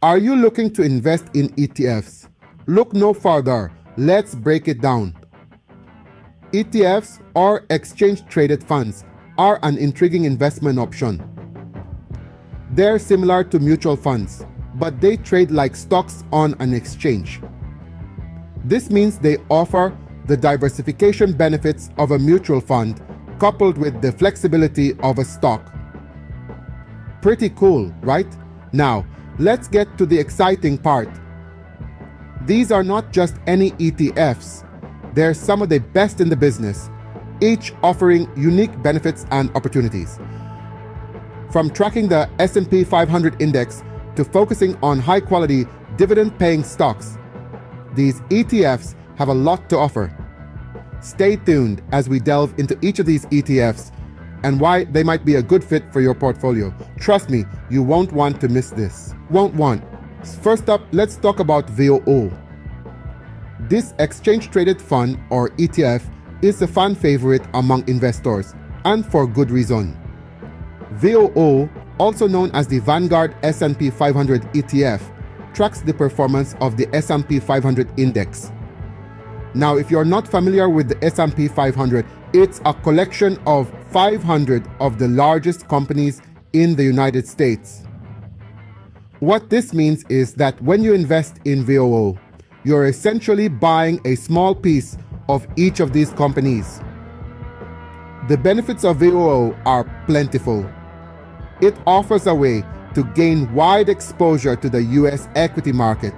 Are you looking to invest in ETFs? Look no further. Let's break it down. ETFs or exchange traded funds are an intriguing investment option. They're similar to mutual funds, but they trade like stocks on an exchange. This means they offer the diversification benefits of a mutual fund coupled with the flexibility of a stock. Pretty cool, right? Now, let's get to the exciting part. These are not just any ETFs, they're some of the best in the business, each offering unique benefits and opportunities. From tracking the S&P 500 index to focusing on high-quality dividend-paying stocks, these ETFs have a lot to offer. Stay tuned as we delve into each of these ETFs and why they might be a good fit for your portfolio. Trust me, you won't want to miss this. Won't want. First up, let's talk about VOO. This exchange traded fund or ETF is a fan favorite among investors and for good reason. VOO, also known as the Vanguard S&P 500 ETF, tracks the performance of the S&P 500 index. Now, if you're not familiar with the S&P 500, it's a collection of 500 of the largest companies in the United States. What this means is that when you invest in VOO, you're essentially buying a small piece of each of these companies. The benefits of VOO are plentiful. It offers a way to gain wide exposure to the US equity market,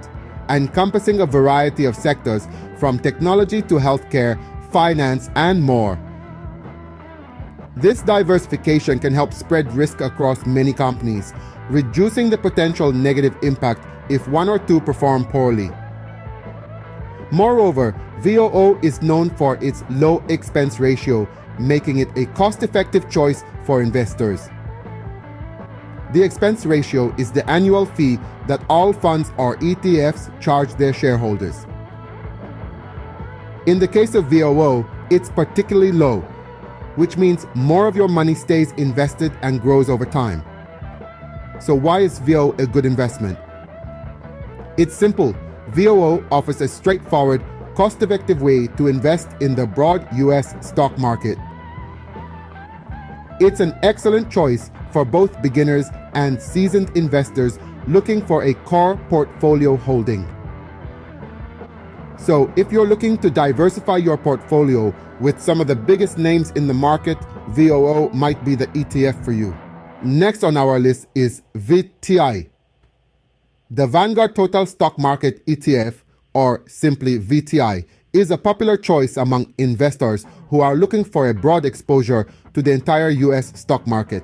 encompassing a variety of sectors from technology to healthcare, finance, and more. This diversification can help spread risk across many companies, reducing the potential negative impact if one or two perform poorly. Moreover, VOO is known for its low expense ratio, making it a cost-effective choice for investors. The expense ratio is the annual fee that all funds or ETFs charge their shareholders. In the case of VOO, it's particularly low, which means more of your money stays invested and grows over time. So why is VOO a good investment? It's simple. VOO offers a straightforward, cost-effective way to invest in the broad US stock market. It's an excellent choice for both beginners and seasoned investors looking for a core portfolio holding. So, if you're looking to diversify your portfolio with some of the biggest names in the market, VOO might be the ETF for you. Next on our list is VTI. The Vanguard Total Stock Market ETF, or simply VTI, is a popular choice among investors who are looking for a broad exposure to the entire US stock market.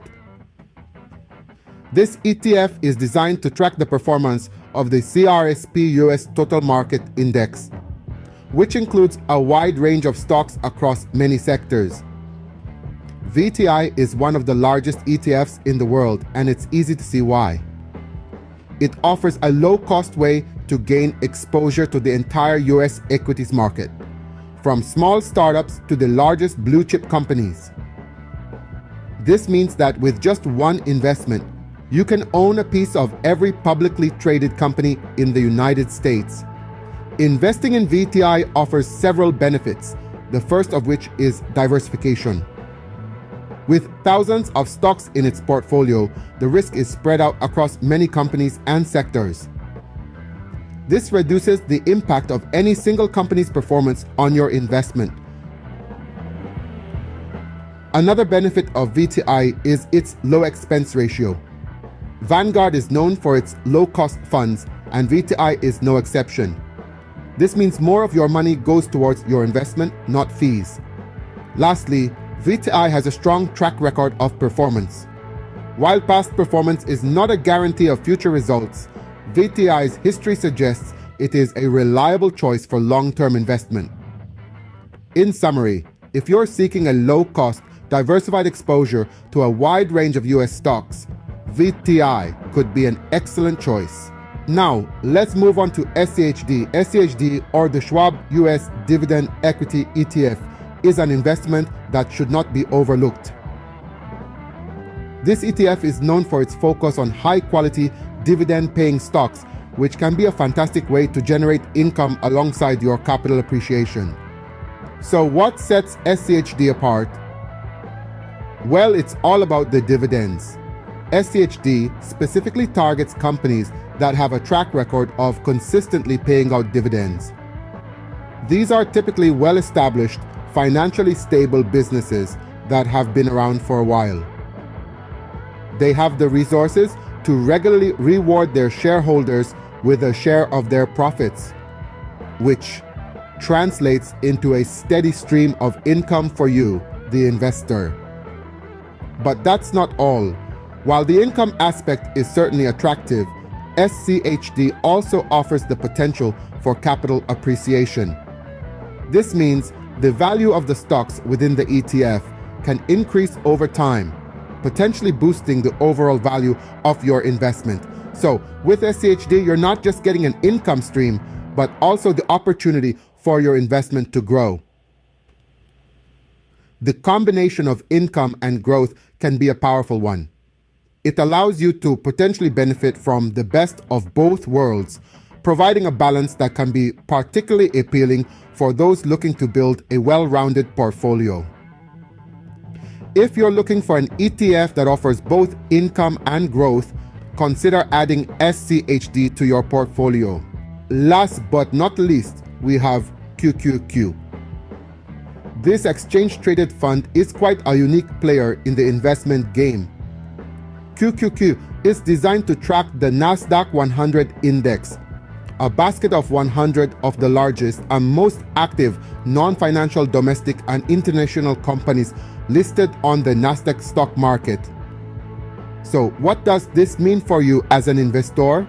This ETF is designed to track the performance of the CRSP US Total Market Index, which includes a wide range of stocks across many sectors. VTI is one of the largest ETFs in the world, and it's easy to see why. It offers a low cost way to gain exposure to the entire US equities market, from small startups to the largest blue chip companies. This means that with just one investment, you can own a piece of every publicly traded company in the United States. Investing in VTI offers several benefits, the first of which is diversification. With thousands of stocks in its portfolio, the risk is spread out across many companies and sectors. This reduces the impact of any single company's performance on your investment. Another benefit of VTI is its low expense ratio. Vanguard is known for its low-cost funds, and VTI is no exception. This means more of your money goes towards your investment, not fees. Lastly, VTI has a strong track record of performance. While past performance is not a guarantee of future results, VTI's history suggests it is a reliable choice for long-term investment. In summary, if you're seeking a low-cost, diversified exposure to a wide range of US stocks, VTI could be an excellent choice. Now, let's move on to SCHD. SCHD, or the Schwab US Dividend Equity ETF, is an investment that should not be overlooked. This ETF is known for its focus on high quality dividend paying stocks, which can be a fantastic way to generate income alongside your capital appreciation. So, what sets SCHD apart? Well, it's all about the dividends. SCHD specifically targets companies that have a track record of consistently paying out dividends. These are typically well established, financially stable businesses that have been around for a while. They have the resources to regularly reward their shareholders with a share of their profits, which translates into a steady stream of income for you, the investor. But that's not all. While the income aspect is certainly attractive, SCHD also offers the potential for capital appreciation. This means the value of the stocks within the ETF can increase over time, potentially boosting the overall value of your investment. So, with SCHD, you're not just getting an income stream, but also the opportunity for your investment to grow. The combination of income and growth can be a powerful one. It allows you to potentially benefit from the best of both worlds, providing a balance that can be particularly appealing for those looking to build a well rounded portfolio. If you're looking for an ETF that offers both income and growth, consider adding SCHD to your portfolio. Last but not least, we have QQQ. This exchange traded fund is quite a unique player in the investment game. QQQ is designed to track the NASDAQ 100 index, a basket of 100 of the largest and most active non financial domestic and international companies listed on the NASDAQ stock market. So, what does this mean for you as an investor?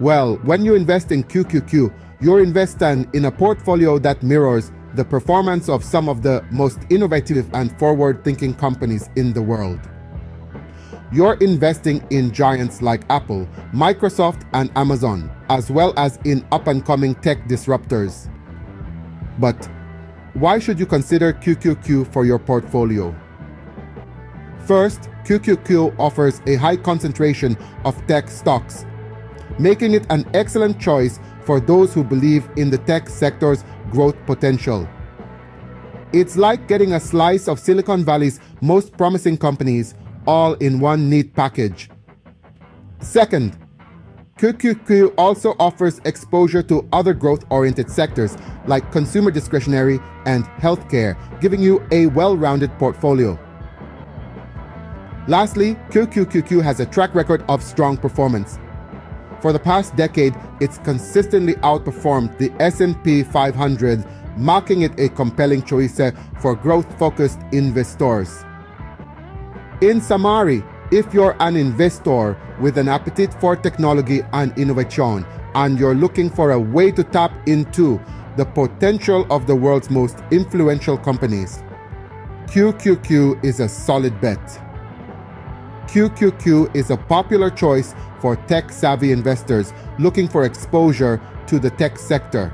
Well, when you invest in QQQ, you're investing in a portfolio that mirrors the performance of some of the most innovative and forward thinking companies in the world. You're investing in giants like Apple, Microsoft, and Amazon, as well as in up and coming tech disruptors. But why should you consider QQQ for your portfolio? First, QQQ offers a high concentration of tech stocks, making it an excellent choice for those who believe in the tech sector's growth potential. It's like getting a slice of Silicon Valley's most promising companies all in one neat package. Second, QQQ also offers exposure to other growth oriented sectors like consumer discretionary and healthcare, giving you a well rounded portfolio. Lastly, QQQ has a track record of strong performance. For the past decade, it's consistently outperformed the S&P 500, making it a compelling choice for growth-focused investors. In summary, if you're an investor with an appetite for technology and innovation, and you're looking for a way to tap into the potential of the world's most influential companies, QQQ is a solid bet. QQQ is a popular choice for tech savvy investors looking for exposure to the tech sector.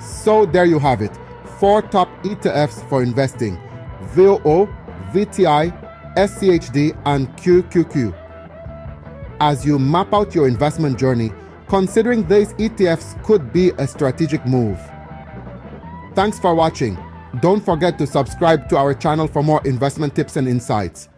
So there you have it four top ETFs for investing VOO, VTI, SCHD, and QQQ. As you map out your investment journey, considering these ETFs could be a strategic move. Thanks for watching. Don't forget to subscribe to our channel for more investment tips and insights.